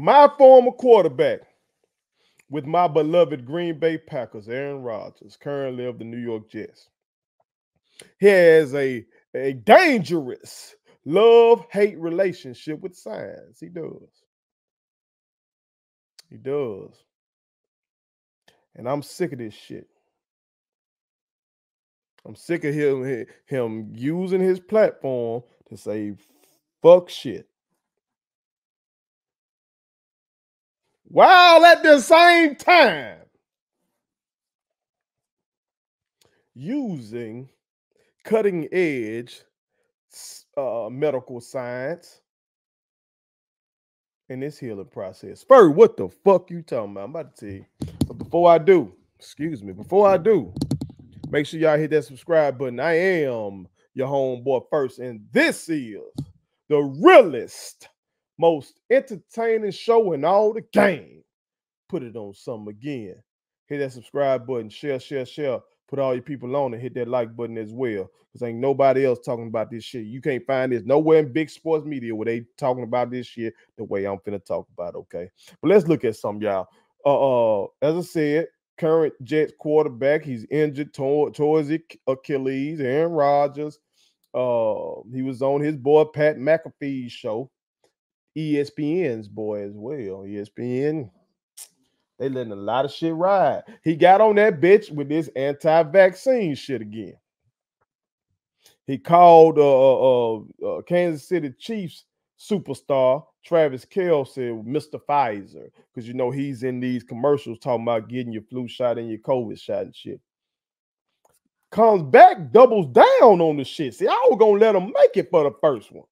My former quarterback with my beloved Green Bay Packers, Aaron Rodgers, currently of the New York Jets. He has a, a dangerous love hate relationship with science. He does. He does. And I'm sick of this shit. I'm sick of him, him using his platform to say fuck shit. While at the same time using cutting edge uh, medical science in this healing process. Spur, what the fuck you talking about? I'm about to tell you. But before I do, excuse me, before I do, make sure y'all hit that subscribe button. I am your homeboy first, and this is the realest, most entertaining show in all the game. Put it on some again. Hit that subscribe button, share, share, share. Put all your people on and hit that like button as well. Because ain't nobody else talking about this shit. You can't find this nowhere in big sports media where they talking about this shit the way I'm finna talk about, okay? But let's look at some, y'all. Uh, uh as I said, current Jets quarterback, he's injured towards Achilles, Aaron Rodgers. Uh, he was on his boy Pat McAfee's show, ESPN's boy as well. ESPN, they letting a lot of shit ride. He got on that bitch with this anti-vaccine shit again. He called uh, uh, uh, uh Kansas City Chiefs superstar Travis Kelce Mr. Pfizer because you know he's in these commercials talking about getting your flu shot and your COVID shot and shit comes back, doubles down on the shit. See, I was gonna let him make it for the first one.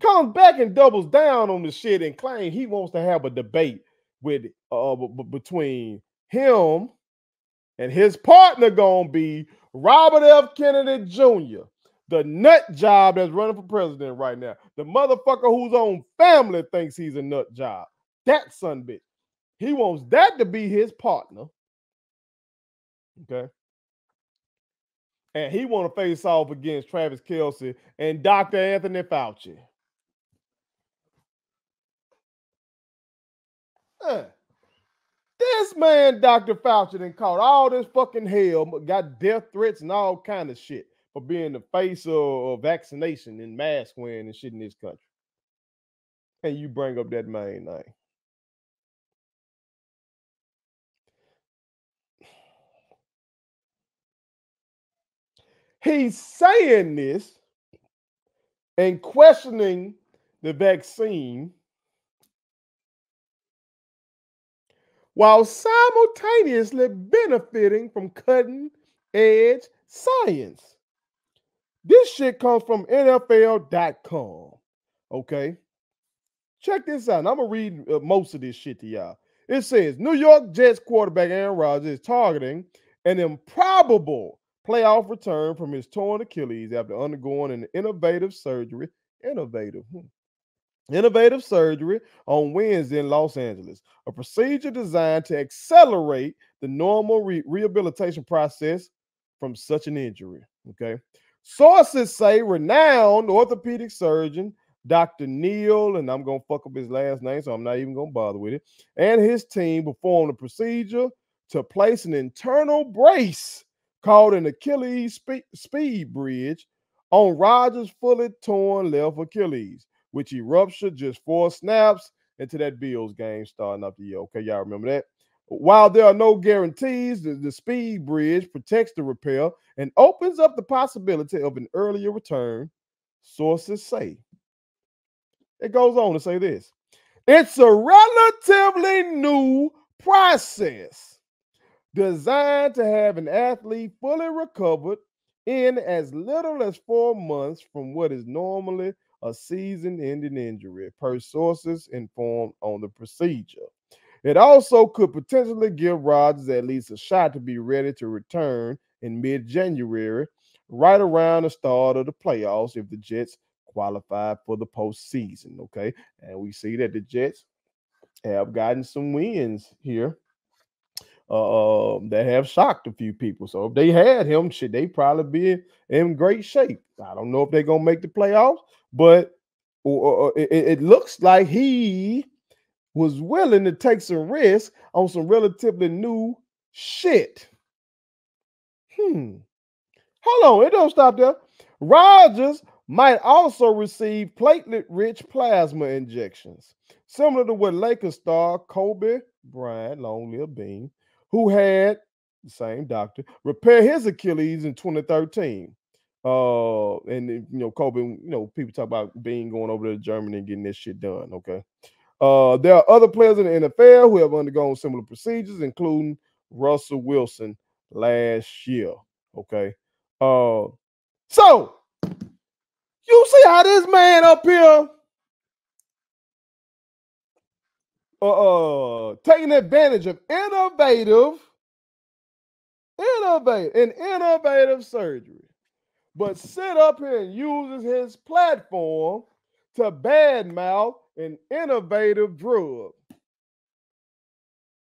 Comes back and doubles down on the shit and claim he wants to have a debate with uh b- between him and his partner gonna be Robert F. Kennedy Jr., the nut job that's running for president right now. The motherfucker whose own family thinks he's a nut job. That son bitch. He wants that to be his partner. Okay and he want to face off against Travis Kelce and Dr. Anthony Fauci. Eh. This man, Dr. Fauci, then caught all this fucking hell, got death threats and all kind of shit for being the face of, of vaccination and mask wearing and shit in this country. And you bring up that main name. He's saying this and questioning the vaccine while simultaneously benefiting from cutting edge science. This shit comes from NFL.com. Okay. Check this out. I'm going to read uh, most of this shit to y'all. It says New York Jets quarterback Aaron Rodgers is targeting an improbable playoff return from his torn Achilles after undergoing an innovative surgery. Innovative. Hmm. Innovative surgery on Wednesday in Los Angeles, a procedure designed to accelerate the normal re- rehabilitation process from such an injury. Okay. Sources say renowned orthopedic surgeon Dr. Neil, and I'm going to fuck up his last name, so I'm not even going to bother with it, and his team performed a procedure to place an internal brace called an Achilles spe- speed bridge on Rodgers' fully torn left Achilles, which he ruptured just four snaps into that Bills game starting up the year. Okay, y'all remember that? While there are no guarantees, the, the speed bridge protects the repair and opens up the possibility of an earlier return, sources say. It goes on to say this it's a relatively new process designed to have an athlete fully recovered in as little as four months from what is normally a season ending injury, per sources informed on the procedure. It also could potentially give Rodgers at least a shot to be ready to return in mid January, right around the start of the playoffs if the Jets qualify for the postseason. Okay. And we see that the Jets have gotten some wins here uh, um, that have shocked a few people. So if they had him, should they probably be in great shape? I don't know if they're gonna make the playoffs, but or, it, it, looks like he was willing to take some risk on some relatively new shit. Hmm. Hold on, it don't stop there. Rodgers might also receive platelet rich plasma injections, similar to what Lakers star Kobe Bryant, long live Bean, who had the same doctor repair his Achilles in 2013. Uh, and you know, Kobe, you know, people talk about Bean going over to Germany and getting this shit done. Okay. Uh, there are other players in the NFL who have undergone similar procedures, including Russell Wilson last year. Okay. Uh, so you see how this man up here uh, taking advantage of innovative, innovative, and innovative surgery, but sit up here and uses his platform to badmouth an innovative drug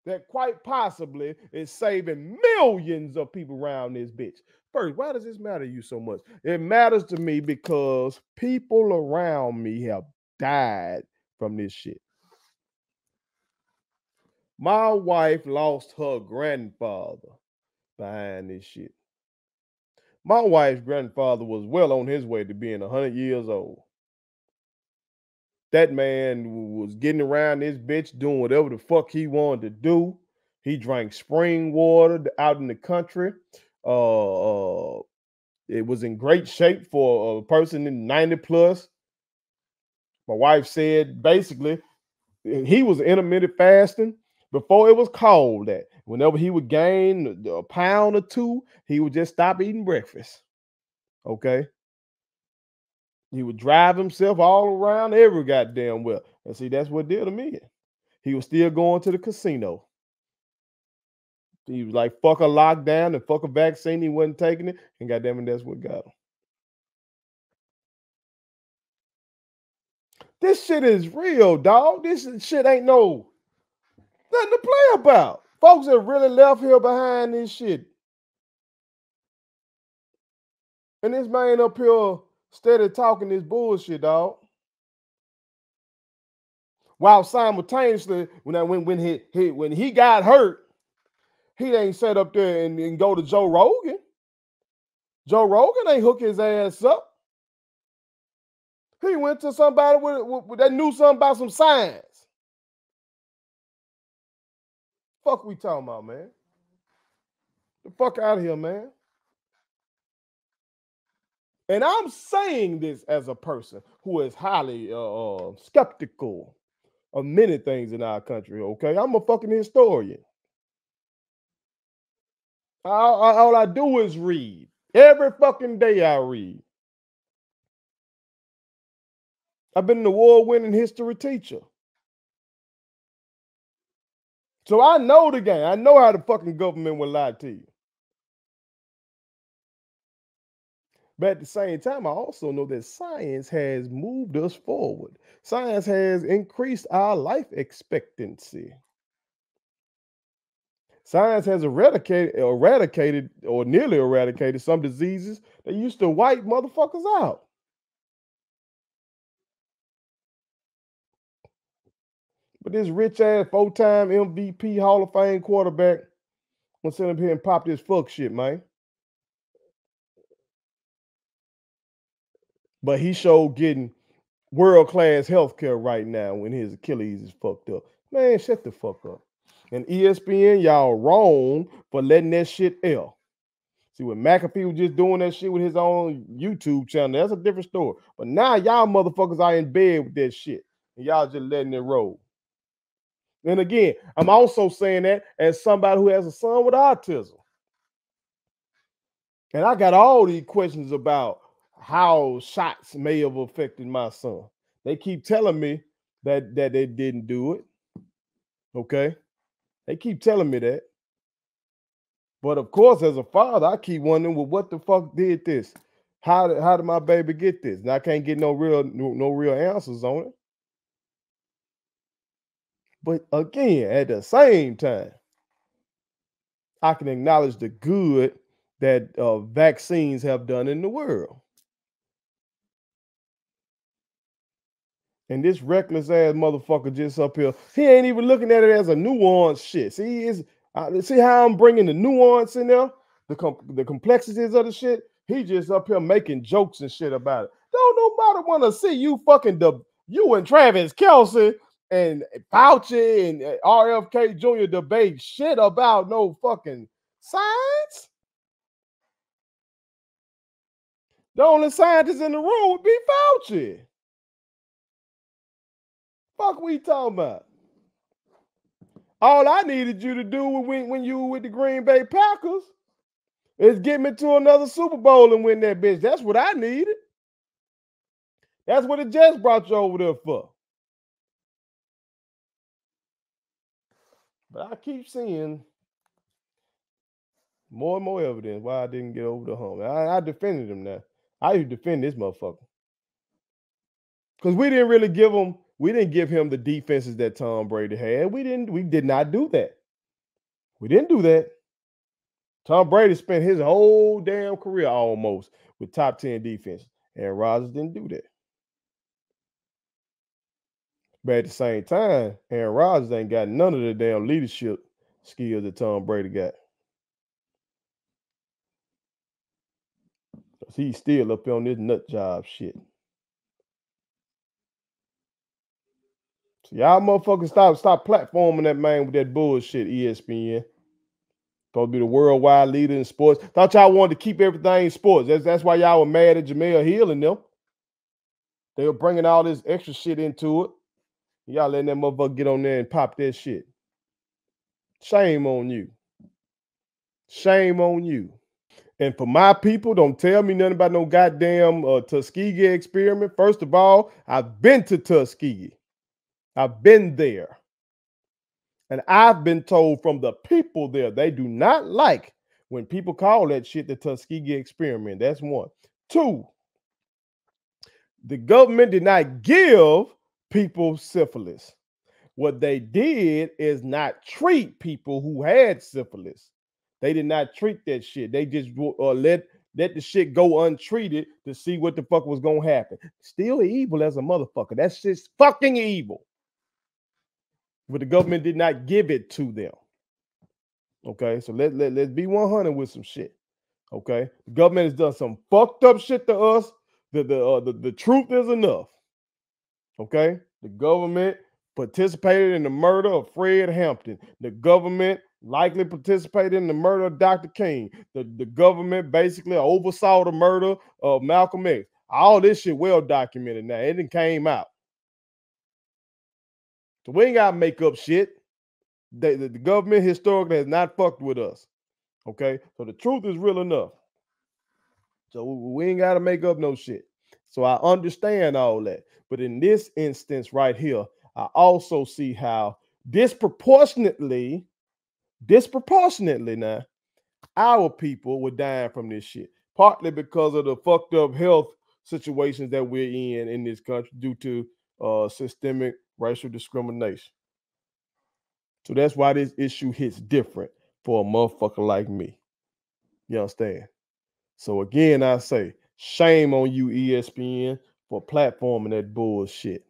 that quite possibly is saving millions of people around this bitch. First, why does this matter to you so much? It matters to me because people around me have died from this shit. My wife lost her grandfather behind this shit. My wife's grandfather was well on his way to being 100 years old. That man was getting around this bitch doing whatever the fuck he wanted to do. He drank spring water out in the country. Uh, uh, it was in great shape for a person in 90 plus. My wife said basically he was intermittent fasting before it was called that. Whenever he would gain a pound or two, he would just stop eating breakfast. Okay. He would drive himself all around every goddamn well. And see, that's what did him in. He was still going to the casino. He was like, fuck a lockdown and fuck a vaccine. He wasn't taking it. And goddamn it, that's what got him. This shit is real, dog. This shit ain't no nothing to play about. Folks have really left here behind this shit. And this man up here steady talking this bullshit, dog. While simultaneously, when I, when when he, he when he got hurt, he ain't set up there and, and go to Joe Rogan. Joe Rogan ain't hook his ass up. He went to somebody with, with, with that knew something about some science. Fuck we talking about, man? The fuck out of here, man. And I'm saying this as a person who is highly uh, uh, skeptical of many things in our country. Okay, I'm a fucking historian. All, all I do is read. Every fucking day I read. I've been an award winning history teacher. So I know the game. I know how the fucking government will lie to you. But at the same time, I also know that science has moved us forward. Science has increased our life expectancy. Science has eradicated, eradicated or nearly eradicated some diseases that used to wipe motherfuckers out. But this rich ass four time MVP Hall of Fame quarterback gonna sit up here and pop this fuck shit, man. But he showed getting world class health care right now when his Achilles is fucked up. Man, shut the fuck up. And ESPN, y'all wrong for letting that shit L. See, when McAfee was just doing that shit with his own YouTube channel, that's a different story. But now y'all motherfuckers are in bed with that shit. And y'all just letting it roll. And again, I'm also saying that as somebody who has a son with autism. And I got all these questions about how shots may have affected my son. They keep telling me that that they didn't do it. Okay. They keep telling me that. But of course, as a father, I keep wondering, well, what the fuck did this? How did how did my baby get this? And I can't get no real no, no real answers on it. But again, at the same time, I can acknowledge the good that uh, vaccines have done in the world. And this reckless ass motherfucker just up here, he ain't even looking at it as a nuance shit. See, is uh, see how I'm bringing the nuance in there, the com- the complexities of the shit. He just up here making jokes and shit about it. Don't nobody want to see you fucking the you and Travis Kelce and Fauci and uh, RFK Jr. debate shit about no fucking science. The only scientist in the room would be Fauci. Fuck we talking about? All I needed you to do when, when you were with the Green Bay Packers is get me to another Super Bowl and win that bitch. That's what I needed. That's what the Jets brought you over there for. But I keep seeing more and more evidence why I didn't get over the hump. I, I defended him now. I to defend this motherfucker. Because we didn't really give him, we didn't give him the defenses that Tom Brady had. We didn't, we did not do that. We didn't do that. Tom Brady spent his whole damn career almost with top 10 defense. And Rodgers didn't do that. But at the same time, Aaron Rodgers ain't got none of the damn leadership skills that Tom Brady got. He's still up on this nut job shit. So y'all motherfuckers stop stop platforming that man with that bullshit, ESPN. Supposed to be the worldwide leader in sports. Thought y'all wanted to keep everything in sports. That's that's why y'all were mad at Jemele Hill and them. They were bringing all this extra shit into it. Y'all letting that motherfucker get on there and pop that shit. Shame on you. Shame on you. And for my people, don't tell me nothing about no goddamn uh, Tuskegee experiment. First of all, I've been to Tuskegee. I've been there. And I've been told from the people there, they do not like when people call that shit the Tuskegee experiment. That's one. Two, the government did not give people syphilis. What they did is not treat people who had syphilis. They did not treat that shit. They just uh, let let the shit go untreated to see what the fuck was gonna happen. Still evil as a motherfucker. That's just fucking evil. But the government did not give it to them. Okay, so let, let, let's be 100 with some shit. Okay, the government has done some fucked up shit to us. The the, uh, the the truth is enough. Okay, the government participated in the murder of Fred Hampton. The government likely participated in the murder of Dr. King. The, the government basically oversaw the murder of Malcolm X. All this shit well documented now. It didn't came out. So we ain't got to make up shit. The, the, the government historically has not fucked with us. Okay. So the truth is real enough. So we ain't got to make up no shit. So I understand all that. But in this instance right here, I also see how disproportionately, disproportionately now, our people were dying from this shit. Partly because of the fucked up health situations that we're in in this country due to uh, systemic racial discrimination. So that's why this issue hits different for a motherfucker like me. You understand? So again, I say, shame on you, ESPN, for platforming that bullshit.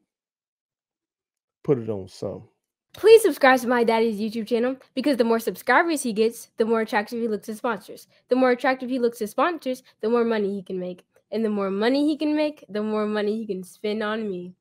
Put it on some. Please subscribe to my daddy's YouTube channel because the more subscribers he gets, the more attractive he looks to sponsors. The more attractive he looks to sponsors, the more money he can make. And the more money he can make, the more money he can spend on me.